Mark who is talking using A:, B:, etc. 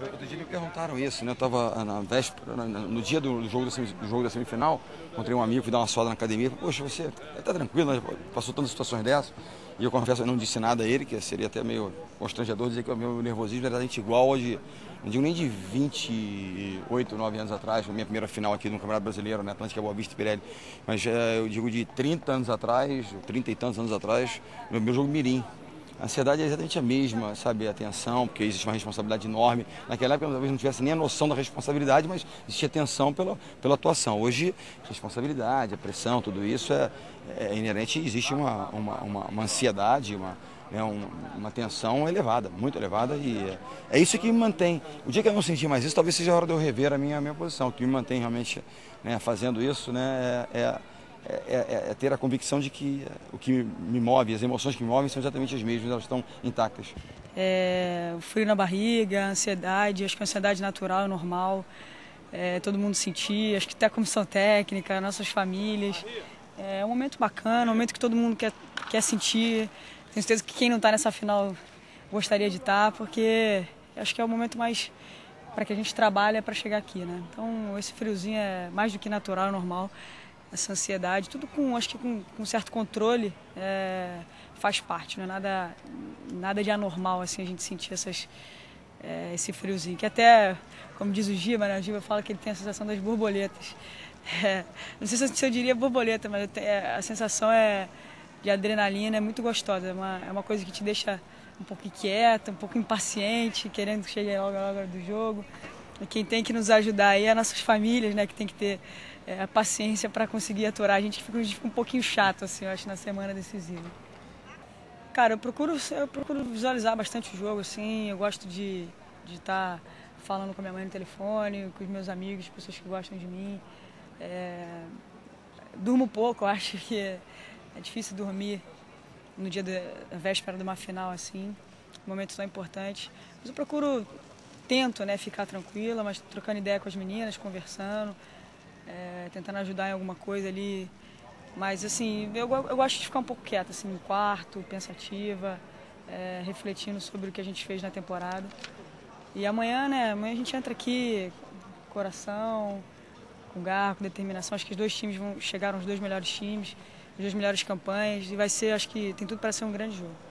A: Outro dia me perguntaram isso, né? Eu tava na véspera, no dia do jogo da, jogo da semifinal, encontrei um amigo, fui dar uma soda na academia. Poxa, você tá tranquilo, né? passou tantas situações dessas. E eu confesso, eu não disse nada a ele, que seria até meio constrangedor dizer que o meu nervosismo era exatamente igual ao de, não digo nem de 28, 9 anos atrás, minha primeira final aqui no Campeonato Brasileiro, né? Atlântica Boa Vista e Pirelli. Mas é, eu digo de 30 anos atrás, 30 e tantos anos atrás, no meu jogo Mirim. A ansiedade é exatamente a mesma, sabe? A tensão, porque existe uma responsabilidade enorme. Naquela época, talvez não tivesse nem a noção da responsabilidade, mas existia tensão pela, pela atuação. Hoje, responsabilidade, a pressão, tudo isso é, é inerente. Existe uma, uma, uma, uma ansiedade, uma, né, uma tensão elevada, muito elevada. E é, é, isso que me mantém. O dia que eu não senti mais isso, talvez seja a hora de eu rever a minha, a minha posição. O que me mantém realmente né, fazendo isso né, é, é é, é, é, ter a convicção de que o que me move, as emoções que me movem são exatamente as mesmas, elas estão intactas.
B: É, o frio na barriga, a ansiedade, acho que a ansiedade natural, normal, é, todo mundo sentir, acho que até a comissão técnica, nossas famílias. É um momento bacana, um momento que todo mundo quer, quer sentir. Tenho certeza que quem não está nessa final gostaria de estar, tá, porque acho que é o momento mais para que a gente trabalha para chegar aqui, né? Então esse friozinho é mais do que natural, normal essa ansiedade, tudo com, acho que com, com certo controle é, faz parte, não é nada, nada de anormal assim a gente sentir essas, é, esse friozinho, que até, como diz o Giba, né, o Giba fala que ele tem a sensação das borboletas. É, não sei se eu diria borboleta, mas é, a sensação é de adrenalina, é muito gostosa, é uma, é uma coisa que te deixa um pouco inquieta, um pouco impaciente, querendo que chegue logo a hora do jogo. E quem tem que nos ajudar aí é as nossas famílias, né, que tem que ter é, a paciência para conseguir aturar. A gente, fica, fica um pouquinho chato, assim, eu acho, na semana decisiva. Cara, eu procuro, eu procuro visualizar bastante o jogo, assim, eu gosto de estar tá falando com a minha mãe no telefone, com os meus amigos, pessoas que gostam de mim. É, durmo pouco, eu acho que é, é difícil dormir no dia da véspera de uma final, assim, um momento tão importante. Mas eu procuro, tento, né, ficar tranquila, mas trocando ideia com as meninas, conversando, é, tentando ajudar em alguma coisa ali. Mas assim, eu, eu gosto de ficar um pouco quieta, assim, no quarto, pensativa, é, refletindo sobre o que a gente fez na temporada. E amanhã, né, amanhã a gente entra aqui coração, com garra, com determinação. Acho que os dois times vão chegar os dois melhores times, as duas melhores campanhas. E vai ser, acho que tem tudo para ser um grande jogo.